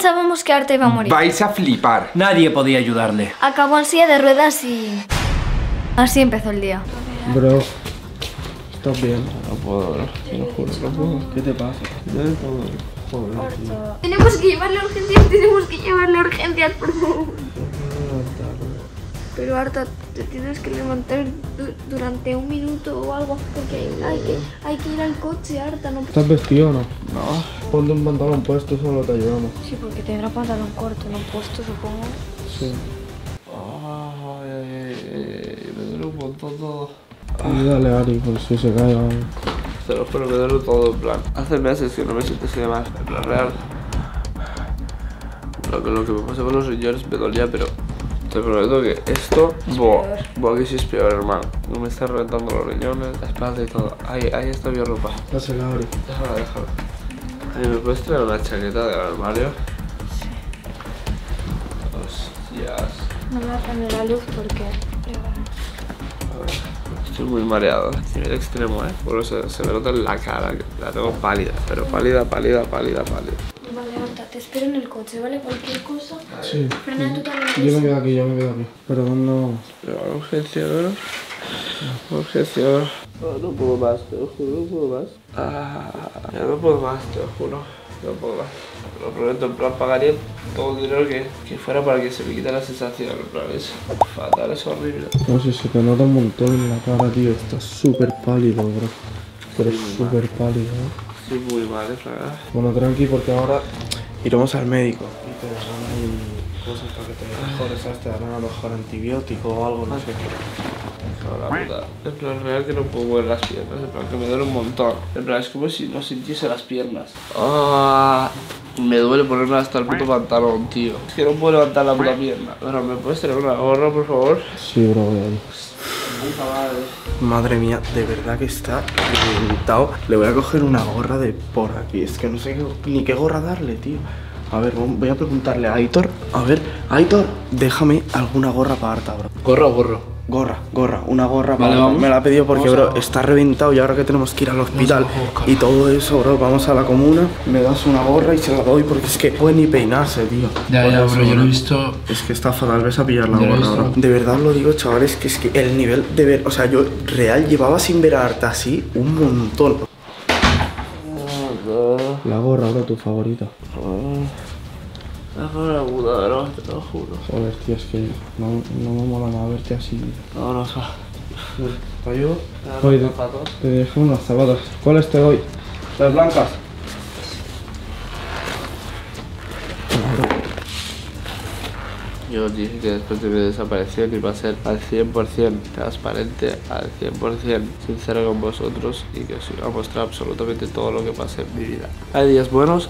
pensábamos que Arta iba a morir. Vais a flipar. Nadie podía ayudarle. Acabó en silla de ruedas y... Así empezó el día. Bro, ¿estás bien? No puedo, bro. Te lo juro, no puedo. ¿Qué te pasa? No puedo. Joder. Tenemos que llevarle a urgencias, tenemos que llevarle a urgencias, por favor. Pero Arta, te tienes que levantar du- durante un minuto o algo, porque hay, que, hay que ir al coche, Arta, no... ¿Estás vestido o no? No. Ponte un pantalón puesto, solo te ayudamos. Sí, porque tendrá pantalón corto, no puesto, supongo. Sí. Ay, ay, ay, me duele un montón todo. Ayúdale, Ari, por si se cae algo. Te lo juro, me duele todo, en plan. Hace meses que no me siento así de mal, en plan real. Lo que, lo que me pasó con los riñones me dolía, pero te prometo que esto, buah, buah, que sí es peor, hermano. No me está reventando los riñones, la espalda y todo. Ahí, ahí está mi ropa. Dásela, Ari. Déjala, déjala. Ay, ¿Me puedes traer una chaqueta del armario? Hostias. No me va a poner la luz porque... Estoy muy mareado. Nivel extremo, ¿eh? Por eso se me nota en la cara, que la tengo pálida. Pero pálida, pálida, pálida, pálida. Espero en el coche, ¿vale? Cualquier cosa. Sí. Frena tú también. Yo me quedo aquí, yo me quedo aquí. Pero ¿dónde vamos? Pero a urgencia, ¿no? Urgencia. No, no puedo más, te lo juro, no puedo más. Ah, ya no puedo más, te lo juro. No puedo más. Lo prometo, en plan, pagaría todo el dinero que, que fuera para que se me quite la sensación. En plan, es fatal, es horrible. No sé, se te nota un montón en la cara, tío. Estás súper pálido, bro. Pero súper pálido, ¿eh? Estoy muy mal, es la verdad. Bueno, tranqui, porque ahora iremos al médico. Y te darán ahí cosas para que te mejores, ¿sabes? Te darán a lo mejor antibiótico o algo, no sé qué. Puta. En plan, real que no puedo mover las piernas. En plan, que me duele un montón. En plan, es como si no sintiese las piernas. Ah, me duele ponerme hasta el puto pantalón, tío. Es que no puedo levantar la puta pierna. Bueno, ¿me puedes traer una gorra, por favor? Sí, bro, voy. Puta madre. Madre mía, de verdad que está reventado. Le voy a coger una gorra de por aquí. Es que no sé ni qué gorra darle, tío. A ver, voy a preguntarle a Aitor. A ver, Aitor, déjame alguna gorra para Arta, bro. ¿Gorra o gorro? Gorra, gorra, una gorra. Vale, para- vamos. Me la ha pedido porque, Vamos a- bro, está reventado y ahora que tenemos que ir al hospital y todo eso, bro, vamos a la comuna, me das una gorra y se la doy porque es que puede ni peinarse, tío. Ya, ya, eso, bro, yo lo he visto. Es que está fatal, ves a pillar la gorra, bro. De verdad lo digo, chavales, que es que el nivel de ver, o sea, yo real llevaba sin ver a Arta así un montón. La gorra, bro, tu favorita. La gorra puta, bro, te lo juro. Joder, tío, es que no, no me mola nada verte así. No, no, no. ¿Te ayudo? ¿Te Oye, das los zapatos? te dejo unas zapatas. ¿Cuáles te doy? Las blancas. Yo dije que después de mi desaparición iba a ser al 100% transparente, al 100% sincero con vosotros y que os iba a mostrar absolutamente todo lo que pasa en mi vida. Hay días buenos,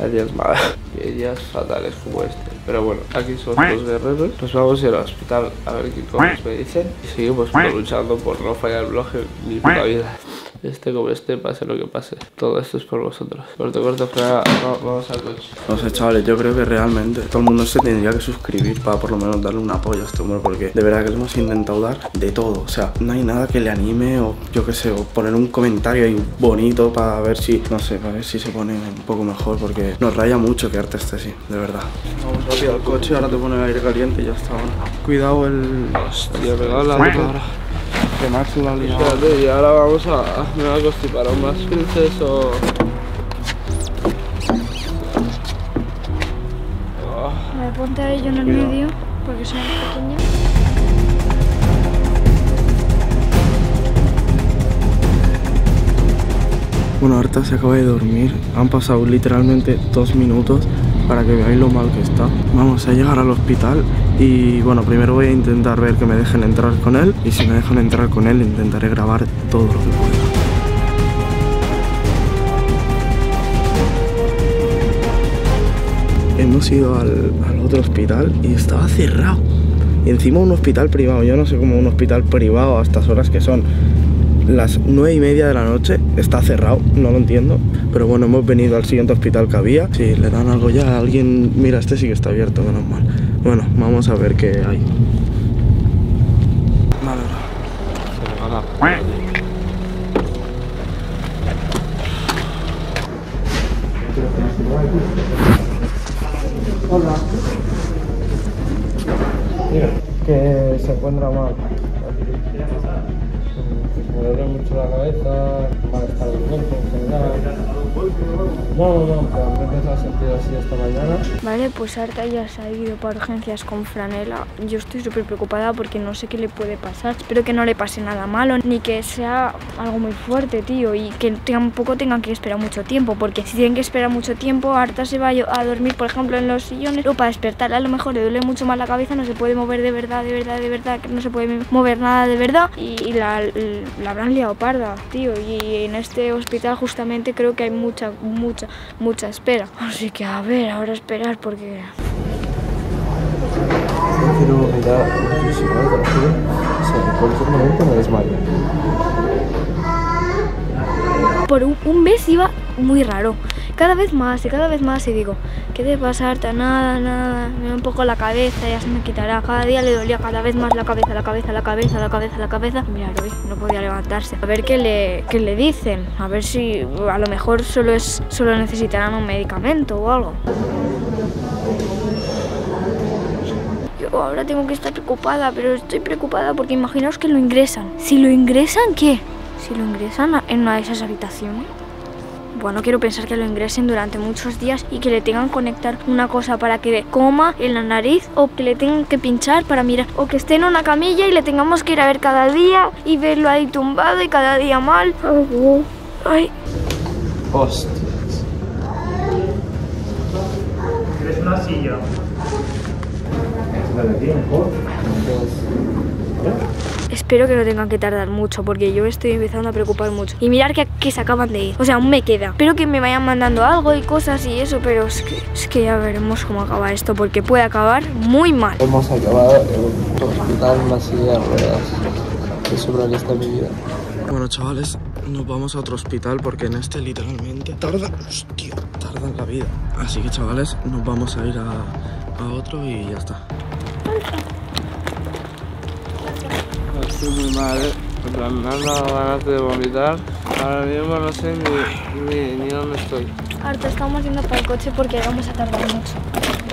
hay días malos y días fatales como este. Pero bueno, aquí somos los guerreros. Nos vamos a ir al hospital a ver qué cosas me dicen y seguimos luchando por no fallar el blog en mi puta vida. Este como este, pase lo que pase. Todo esto es por vosotros. Corte, frega. Va- Vamos al coche. No sé, chavales, yo creo que realmente todo el mundo se tendría que suscribir para por lo menos darle un apoyo a este hombre, porque de verdad que le hemos intentado dar de todo. O sea, no hay nada que le anime o yo qué sé, o poner un comentario ahí bonito para ver si, no sé, para ver si se pone un poco mejor, porque nos raya mucho que arte esté así, de verdad. Vamos rápido al coche, ahora te pone el aire caliente y ya está. bueno. Cuidado el. Hostia, en la puta hora. Que liado. Espérate, y ahora vamos a. Me voy a constipar aún más dulces o. A ver, ponte a ello en el medio, porque soy más pequeña. Bueno, Arta se acaba de dormir. Han pasado literalmente dos minutos para que veáis lo mal que está. Vamos a llegar al hospital y bueno, primero voy a intentar ver que me dejen entrar con él y si me dejan entrar con él intentaré grabar todo lo que pueda. Hemos ido al, otro hospital y estaba cerrado. Y encima un hospital privado. Yo no sé cómo un hospital privado a estas horas que son las nueve y media de la noche está cerrado, no lo entiendo. Pero bueno, hemos venido al siguiente hospital que había. Si le dan algo ya a alguien, mira, este sí que está abierto, menos mal. Bueno, vamos a ver qué hay. Vale, bro. Hola. Mira, que se encuentra mal. Mucho la cabeza, malestar del cuerpo en general. No, no, pero me así esta mañana. Vale, pues Arta ya se ha ido para urgencias con Franela. Yo estoy súper preocupada porque no sé qué le puede pasar. Espero que no le pase nada malo, ni que sea algo muy fuerte, tío, y que tampoco tengan que esperar mucho tiempo, porque si tienen que esperar mucho tiempo, Arta se va a dormir, por ejemplo, en los sillones, o para despertar a lo mejor le duele mucho más la cabeza, no se puede mover de verdad, de verdad, de verdad, que no se puede mover nada de verdad, y, la habrán liado parda, tío, y en este hospital justamente creo que hay mucha, mucha, mucha espera. Así que a ver, ahora esperar porque... O sea, en cualquier momento me desmayo. Por un, un mes iba muy raro. Cada vez más y cada vez más y digo, ¿qué te pasa? Nada, nada, me da un poco la cabeza, ya se me quitará. Cada día le dolía cada vez más la cabeza, la cabeza, la cabeza, la cabeza, la cabeza. Mira, no podía levantarse. A ver qué le, qué le dicen, a ver si a lo mejor solo, es, solo necesitarán un medicamento o algo. Yo ahora tengo que estar preocupada, pero estoy preocupada porque imaginaos que lo ingresan. Si lo ingresan, ¿qué? Si lo ingresan en una de esas habitaciones. Bueno, quiero pensar que lo ingresen durante muchos días y que le tengan que conectar una cosa para que coma en la nariz o que le tengan que pinchar para mirar o que esté en una camilla y le tengamos que ir a ver cada día y verlo ahí tumbado y cada día mal. Ay, Hostias. ¿Quieres una silla? ¿La de tiempo? Espero que no tengan que tardar mucho porque yo estoy empezando a preocupar mucho. Y mirar que, que se acaban de ir. O sea, aún me queda. Espero que me vayan mandando algo y cosas y eso, pero es que, es que ya veremos cómo acaba esto porque puede acabar muy mal. Hemos acabado en un hospital en una silla de ruedas. Qué surrealista mi vida. Bueno, chavales, nos vamos a otro hospital porque en este literalmente tarda, hostia, tarda la vida. Así que, chavales, nos vamos a ir a, a otro y ya está. Estoy muy mal, ¿eh? En plan, me han dado ganas de vomitar. Ahora mismo no sé ni, ni, ni dónde estoy. Ahorita estamos yendo para el coche porque vamos a tardar mucho.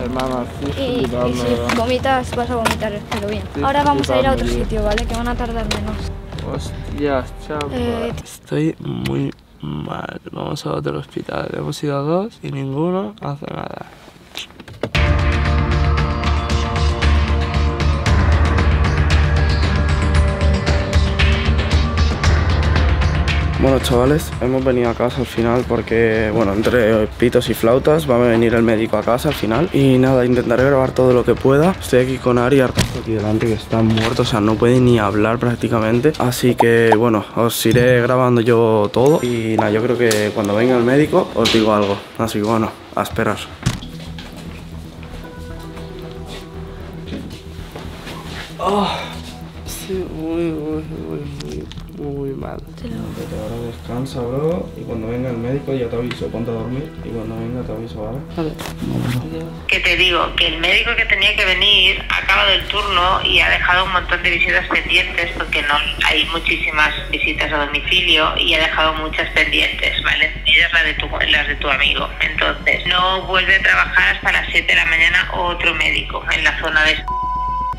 Hermano, estoy Y, si vomitas, vas a vomitar, pero bien. Sí, Ahora vamos a ir a otro sitio, ¿vale? Que van a tardar menos. Hostias, chaval. Eh, Estoy muy mal. Vamos a otro hospital. Hemos ido a dos y ninguno hace nada. Bueno, chavales, hemos venido a casa al final porque, bueno, entre pitos y flautas va a venir el médico a casa al final. Y nada, intentaré grabar todo lo que pueda. Estoy aquí con Ari, Arta está aquí delante que está muerto, o sea, no puede ni hablar prácticamente. Así que, bueno, os iré grabando yo todo. Y nada, yo creo que cuando venga el médico os digo algo. Así que, bueno, a esperar. Sí, muy mal. Vete ahora descansa, bro. Y cuando venga el médico ya te aviso, ponte a dormir. Y cuando venga te aviso, ¿vale? Vale. que te digo que el médico que tenía que venir ha acabado el turno y ha dejado un montón de visitas pendientes porque no hay muchísimas visitas a domicilio y ha dejado muchas pendientes, ¿vale? Y es la de tu, las de tu amigo. Entonces, no vuelve a trabajar hasta las 7 de la mañana otro médico en la zona de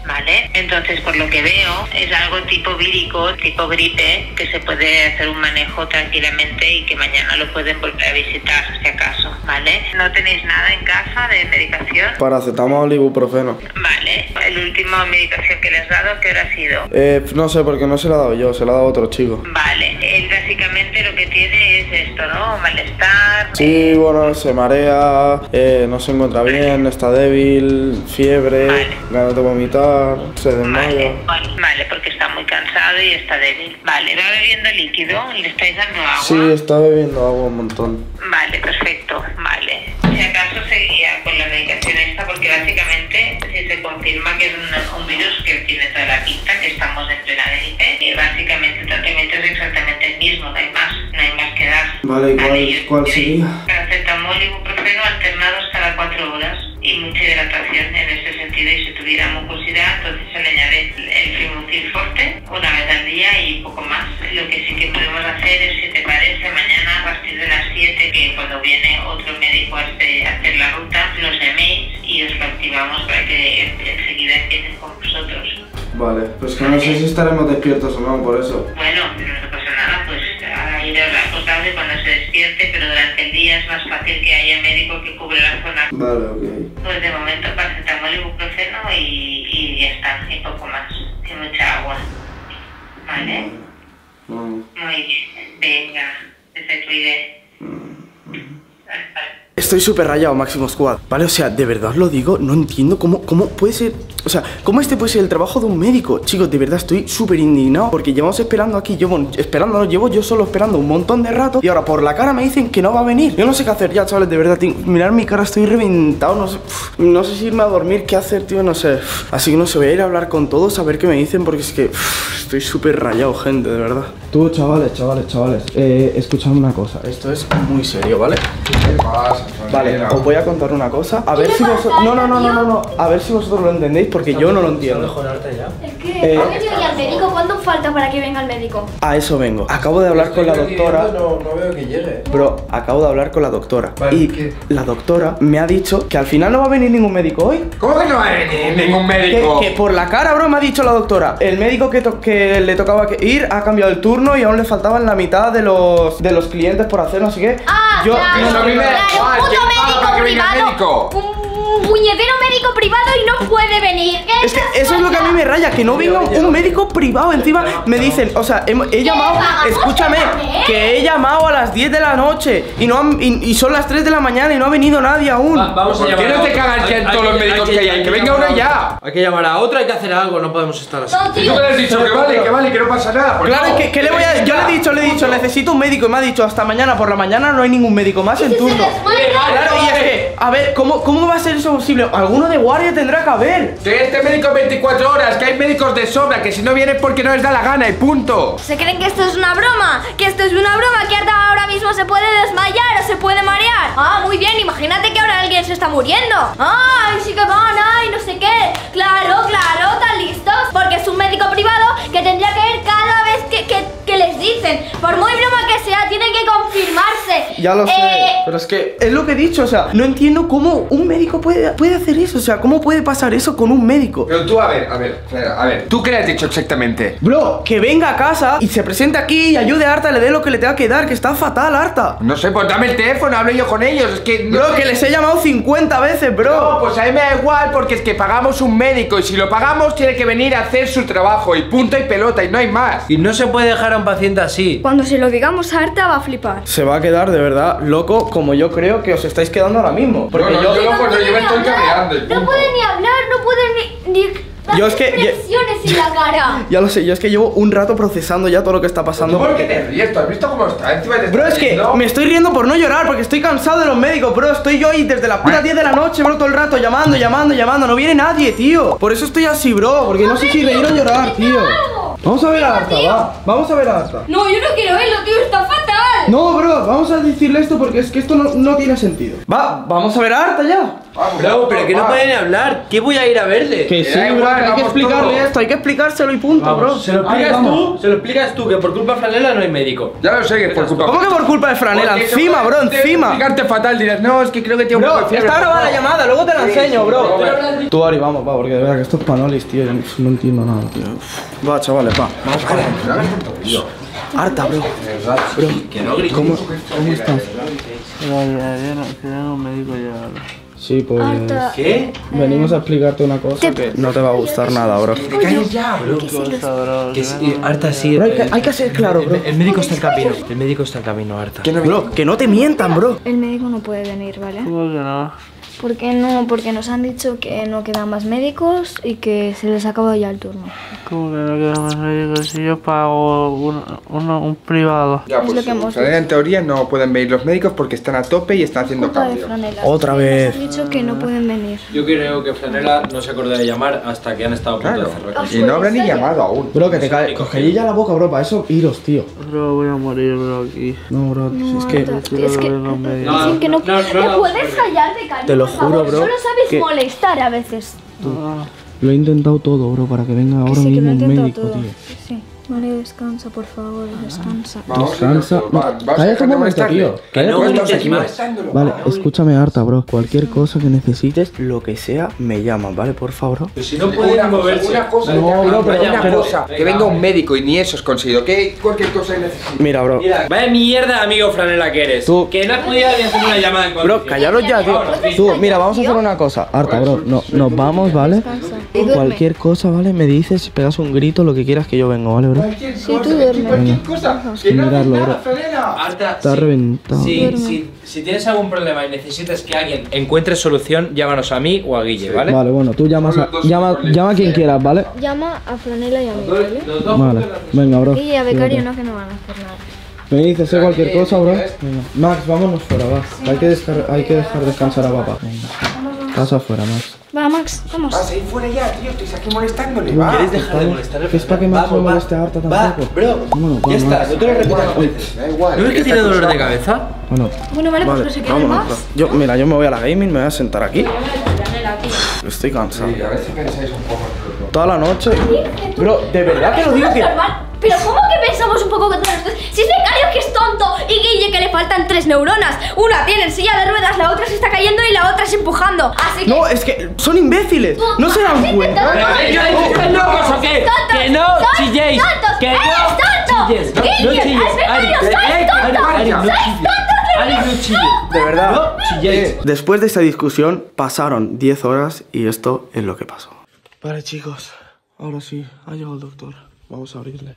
¿Vale? Entonces, por lo que veo, es algo tipo vírico, tipo gripe, que se puede hacer un manejo tranquilamente y que mañana lo pueden volver a visitar, si acaso, ¿vale? ¿No tenéis nada en casa de medicación? Paracetamol ibuprofeno. Vale. ¿El último medicación que le has dado, qué hora ha sido? Eh, no sé, porque no se la he dado yo, se la ha dado otro chico. Vale. Él básicamente lo que tiene es esto, ¿no? Malestar. Sí, bueno, se marea, eh, no se encuentra bien, está débil, fiebre, Vale. ganas de vomitar, se Vale, desmaya. vale, vale, porque está muy cansado y está débil. Vale, ¿va bebiendo líquido? ¿Le estáis dando agua? Sí, está bebiendo agua un montón. Vale, perfecto, vale. Si acaso seguía con la medicación esta, porque básicamente si se confirma que es un, un virus que tiene toda la pinta, que estamos en plena gripe, y básicamente el tratamiento es exactamente el mismo, no hay más, no hay más que dar. Vale, ¿y cuál- y cuál tiene sería? Paracetamol y ibuprofeno alternados cada cuatro horas y mucha hidratación en ese sentido. Y si tuviera mucosidad, entonces se le añade el flumucil forte una vez al día y poco más. Lo que sí que podemos hacer es, si te parece, mañana a partir de las 7, que cuando viene otro médico a este y os lo activamos para que en- enseguida empiecen con vosotros. Vale, pues que no sé si estaremos despiertos o no, por eso. Bueno, no pasa nada, pues a ir a hablar por tarde cuando se despierte, pero el día es más fácil que haya médico que cubre la zona. Vale, ok. Pues de momento paracetamol, ibuprofeno y, y ya está, y poco más. Y mucha agua. ¿Vale? Muy bien, venga, que se cuide. Hasta Estoy súper rayado, Máximo Squad. Vale, o sea, de verdad lo digo, no entiendo cómo, cómo puede ser. O sea, cómo este puede ser el trabajo de un médico. Chicos, de verdad estoy súper indignado porque llevamos esperando aquí, llevo esperando, no, llevo yo solo esperando un montón de rato y ahora por la cara me dicen que no va a venir. Yo no sé qué hacer ya, chavales, de verdad, tío. Mirar mi cara, estoy reventado, no sé. no sé si irme a dormir, qué hacer, tío, no sé. Así que no sé, voy a ir a hablar con todos a ver qué me dicen porque es que estoy súper rayado, gente, de verdad. Tú, chavales, chavales, chavales, eh, escuchadme una cosa. Esto es muy serio, ¿vale? Vale, os voy a contar una cosa. A ver si vosotros. No, no, no, no, no, no. A ver si vosotros lo entendéis porque yo no lo entiendo. Es que Eh, ha venido ya el médico. ¿Cuánto falta para que venga el médico? A eso vengo. Acabo de hablar con la doctora. No, no veo que llegue. Bro, acabo de hablar con la doctora. Vale, Y ¿qué? la doctora me ha dicho que al final no va a venir ningún médico hoy. ¿Cómo que no va a venir ningún Que, médico? que por la cara, bro, me ha dicho la doctora. El médico que, to- que le tocaba que ir ha cambiado el turno y aún le faltaban la mitad de los, de los clientes por hacer, no sé qué. Ah, Yo claro, eso a mí me da claro, igual, un puto ¿quién paga médico para que privado. Un puñetero médico privado y no puede venir. ¿Qué Es que eso es lo que a mí me raya, que no venga un médico privado. Encima me dicen, o sea, he, he llamado, escúchame, que he llamado a las 10 de la noche y no han- y, y son las 3 de la mañana y no ha venido nadie aún. Va- vamos a ¿Por qué llamar no te cagas ya en todos los médicos que hay? Que venga uno ya. otro. Hay que llamar a otro, hay que hacer algo, no podemos estar así. No, ¿Y tío. tú me has dicho que vale, que vale, que no pasa nada? Claro, que, que le voy a. Yo le he dicho, le he dicho, necesito un médico y me ha dicho hasta mañana por la mañana no hay ningún médico más en turno. Claro, y es que, a ver, ¿cómo, ¿cómo va a ser eso posible? Alguno de guardia tendrá que haber. Que este médico es 24 horas, que hay médicos de sobra, que si no vienen porque no les da la gana y punto. ¿Se creen que esto es una broma? ¿Que esto es una broma? ¿Que ahora mismo se puede desmayar o se puede marear? Ah, muy bien, imagínate que ahora alguien se está muriendo. Ay, sí que van, ay, no sé qué. Claro, claro, tan listos. Porque es un médico privado que tendría que ir cada vez que, que- que les dicen. Por muy broma que sea, tiene que confirmarse. Ya lo sé, Eh, pero es que es lo que he dicho, o sea, no entiendo cómo un médico puede, puede hacer eso, o sea, cómo puede pasar eso con un médico. Pero tú, a ver, a ver, a ver, ¿tú qué le has dicho exactamente? Bro, que venga a casa y se presente aquí y ayude a Arta, le dé lo que le tenga que dar, que está fatal, Arta. No sé, pues dame el teléfono, hablo yo con ellos, es que... no Bro, sé. que les he llamado 50 veces, bro. No, pues a mí me da igual porque es que pagamos un médico y si lo pagamos tiene que venir a hacer su trabajo y punto y pelota y no hay más. Y no se puede dejar a paciente así. Cuando se lo digamos a Arta va a flipar. Se va a quedar de verdad loco como yo creo que os estáis quedando ahora mismo. Porque No, no, yo... yo- no pues, yo me ni estoy hablar, cabreando No puede ni hablar, no puede ni, ni Yo es que- expresiones en la cara. Ya lo sé, yo es que llevo un rato procesando ya todo lo que está pasando. ¿Tú por qué te ríes? ¿Tú has visto cómo está? Encima te Bro, está es que riendo. me estoy riendo por no llorar, porque estoy cansado de los médicos, bro. Estoy yo ahí desde las putas 10 de la noche, bro, todo el rato llamando, llamando, llamando. No viene nadie, tío. Por eso estoy así, bro, porque no sé si reír o llorar, tío. Vamos a ver a Arta, va. Vamos a ver a Arta. No, yo no quiero verlo, tío, está fatal. No, bro, vamos a decirle esto porque es que esto no, no tiene sentido. Va, vamos a ver a Arta ya. Vamos, Bro, pero que no vamos. puede ni hablar. ¿Qué voy a ir a verle? Que sí, bro, igual, que hay que explicarle esto, hay que explicárselo y punto, Vamos, bro. se lo explicas tú, se lo explicas tú, que por culpa de Franela no hay médico. Ya lo sé que es por culpa ¿Cómo que por culpa de Franela? Porque Encima, bro, encima. Explicarte fatal, dirás, no, es que creo que tiene un poco de fiebre. está grabada la llamada, luego te la enseño, bro. Tú, Ari, vamos, va, porque de verdad que esto es panolis, tío. No entiendo nada, tío. Va, chavales, va. Vamos. Harta, bro. Bro, ¿cómo, ¿cómo estás? un médico ya. Sí, pues. ¿Qué? Venimos a explicarte una cosa que no te va a gustar nada, bro. Pues Que sí, Arta, sí. Bro, hay que, eh, hay que ser claro, bro. El, el médico está en camino. El médico está en camino, Arta. Bro, que no te mientan, bro. el médico no puede venir, ¿vale? ¿Cómo que no? ¿Por qué no? Porque nos han dicho que no quedan más médicos y que se les ha acabado ya el turno. ¿Cómo que no queda más médicos si yo pago un, uno- un privado? Ya, Es pues lo que hemos Franela, en teoría no pueden venir los médicos porque están a tope y están haciendo cambios. Otra Nos vez. han dicho que no pueden venir. Yo creo que Franela no se acordó de llamar hasta que han estado a punto Claro. de hacer recursos. Y no habrá ni llamado aún. Bro, que te cae. Cogería ya la boca, bro, para eso iros, tío. Bro, voy a morir, bro, aquí. No, bro, No, es que. Es que. No, dicen que no, no, no, ¿Te no, puedes callar de cariño? Te lo por juro, favor? bro, Solo sabes que- molestar a veces. Lo he intentado todo, bro, para que venga Que ahora que mismo lo he un médico, todo. tío. Sí. Vale, descansa, por favor, descansa. Vamos, Descansa. doctor, va- vamos a Cállate un momento, molestarle. tío. Cállate no un momento, más. Vale, escúchame harta, bro. Cualquier cosa que necesites, lo que sea, me llaman, ¿vale? Por favor. Pero si no pueden moverse. Una cosa, No, bro, pero- una pero- cosa, que venga un médico y ni eso has conseguido. Que cualquier cosa que necesites. Mira, bro. Mira, vaya mierda de amigo franela que eres. Tú- Que no has podido ni hacer una llamada en Bro, condiciones. callaros ya, tío. Tú, mira, vamos a hacer una cosa. Harta, bro. No, nos vamos, ¿vale? Cualquier cosa, ¿vale? Me dices, pegas un grito, lo que quieras que yo venga, ¿vale, bro? Cualquier Sí, cosa, tú cualquier cosa. Es Que no mirarlo, nada, bro. Franela. Arta, Está si- reventado. Si, si, si tienes algún problema y necesitas que alguien encuentre solución, llámanos a mí o a Guille, ¿vale? Vale, bueno, tú llamas a, llama, llama a quien quieras, ¿vale? Llama a Franela y a mí, ¿vale? Los dos Vale, venga, bro. Y a Becario no, que no van a hacer nada. Me dices ¿eh? cualquier cosa, bro. Venga. Max, vámonos fuera, va. Hay que, dejar, hay que dejar descansar a papá. Venga. Pasa afuera, Max. Va, Max, vamos. Vas a ir fuera ya, tío. Estoy aquí molestándole. Va. ¿Quieres dejar de molestarle? Que es para que Max no moleste harta tampoco. bro. Vámonos, Ya está, no te lo repitas veces. Da igual. ¿No ves que tiene dolor de cabeza? Bueno, Bueno, vale, pues no se quede más. Yo, mira, yo me voy a la gaming, me voy a sentar aquí. Estoy cansado. Sí, a ver si pensáis un poco. Toda la noche. Bro, de verdad que lo digo que. Pero ¿cómo poco Si es Becario que es tonto y Guille que le faltan tres neuronas. Una tiene en silla de ruedas, la otra se está cayendo y la otra es empujando. Así que... No, es que son imbéciles. No se dan cuenta. ¿eh, ¿Están qué? ¡Tontos! Que no ¡Sois chilléis. tontos! Que ¡Eres no chilléis. No, Guille, no chilléis. ¡es Becario, no chilles. De verdad. Después de esta discusión pasaron 10 horas y esto es lo que pasó. Vale chicos, ahora sí, ha llegado el doctor. Vamos a abrirle.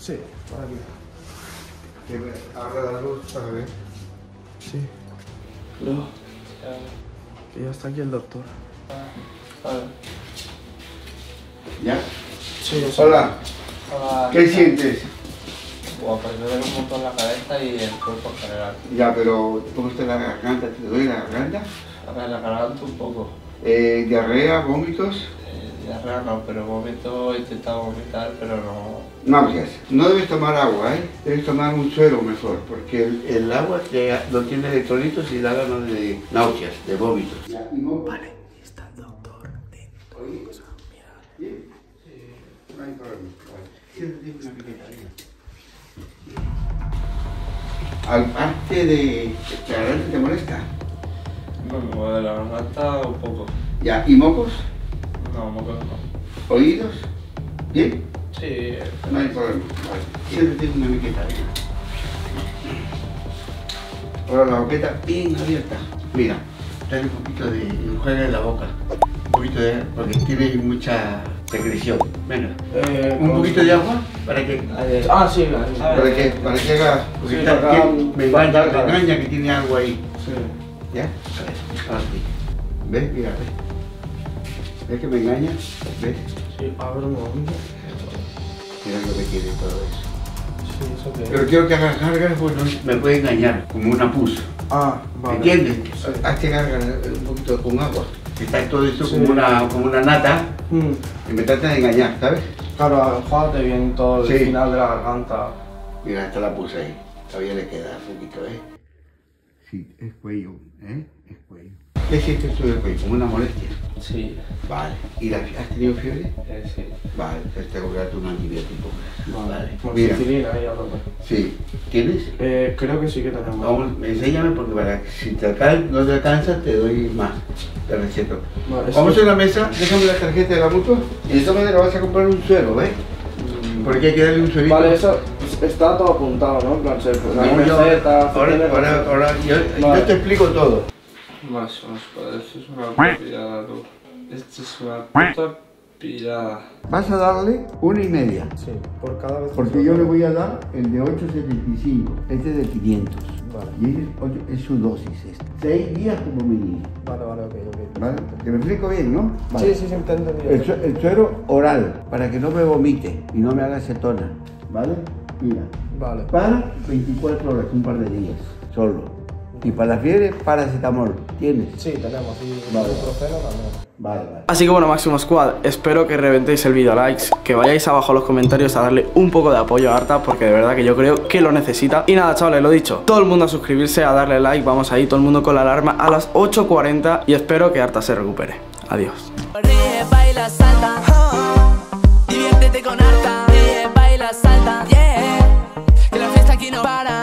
Sí, para aquí. Abra la luz para ver. Sí. No. Que ya está aquí el doctor. ¿Ya? Sí, Hola, Hola. ¿qué sientes? Buah, pues me duele un montón la cabeza y el cuerpo en general. Ya, pero ¿cómo está la garganta? ¿Te duele la garganta? A ver, la garganta un poco. Eh, ¿Diarrea, vómitos? Diarrea no, pero vomito, he intentado vomitar, pero no. Náuseas. No debes tomar agua, ¿eh? Debes tomar un suero mejor, porque el, el agua te- no tiene electrolitos y da ganas de náuseas, de vómitos. Vale, está el doctor dentro. ¿Bien? No hay problema. Vale. Siéntate una piqueta, venga. Aparte de... ¿La garganta te molesta? No, me mueve la garganta un poco. Ya, ¿y mocos? No, mocos no. ¿Oídos? ¿Bien? Sí, No hay problema. Vale. Siéntate una miqueta. Ahora la boqueta bien abierta. Mira, dale un poquito de enjuague en la boca. Un poquito de porque tiene mucha secreción. Venga. Eh, Un poquito de agua para que Ah, sí, para que para que haga porque Sí, está- un- me engaña, me que haga. engaña que tiene algo ahí. Sí. ¿Ya? A ver, ahora sí. ¿Ves? Mira, ves. ¿Ves que me engaña? ¿Ves? Sí, a ver un momento. Mira lo que tiene todo eso. Sí, eso que. Pero quiero que hagas gárgaras porque no- me puede engañar, como una pus. Ah, vale. ¿Entiendes? Sí. Hazte gárgaras un poquito con agua. Está todo esto Sí. como, una, como una nata Mm, y me trata de engañar, ¿sabes? Claro, jugate bien todo el final de la garganta. Mira, esta la puse ahí. Todavía le queda un poquito, ¿eh? Sí, es cuello, ¿eh? Es cuello. ¿Qué sientes tú del cuello? ¿Como una molestia? Sí, Vale. ¿Y la, has tenido fiebre? eh, sí. Vale, entonces tengo que darte un antibiótico. Vale. Mira, sí. ¿Tienes? Eh, creo que sí que tenemos. Vamos, enséñame porque para que si te alcanza, no te alcanza, te doy más. Te receto. Vale, Vamos sí. a la mesa, déjame la tarjeta de la mutua y de esta manera vas a comprar un suero, ¿ves? Porque hay que darle un suerito. Vale, eso está todo apuntado, ¿no? En plan, se pues, No, yo- ahora, ahora, ahora, yo, Vale. yo te explico todo. Más, esto es una puta pirada, tú. Esto es una puta pirada. Vas a darle una y media. Sí, por cada vez. Porque yo le voy a dar el de 875, este es de 500. Vale. Y es, ocho- es su dosis esta. Seis días como mínimo. Vale, vale, ok, ok. ¿Vale? Te lo explico bien, ¿no? Vale. Sí, sí, sí, te he entendido. El, su- el suero oral, para que no me vomite y no me haga acetona. ¿Vale? Mira. Vale. Para 24 horas, un par de días, solo. Y para la fiebre, paracetamol. ¿Tienes? Sí, tenemos. Y Vale. ibuprofeno también. Vale, vale. Así que bueno, Máximo Squad, espero que reventéis el vídeo a likes, que vayáis abajo en los comentarios a darle un poco de apoyo a Arta, porque de verdad que yo creo que lo necesita. Y nada, chavales, lo dicho, todo el mundo a suscribirse, a darle like, vamos ahí, todo el mundo con la alarma a las 8.40 y espero que Arta se recupere. Adiós. Ríe, baila, salta. Diviértete con harta. Ríe, baila, salta. Yeah.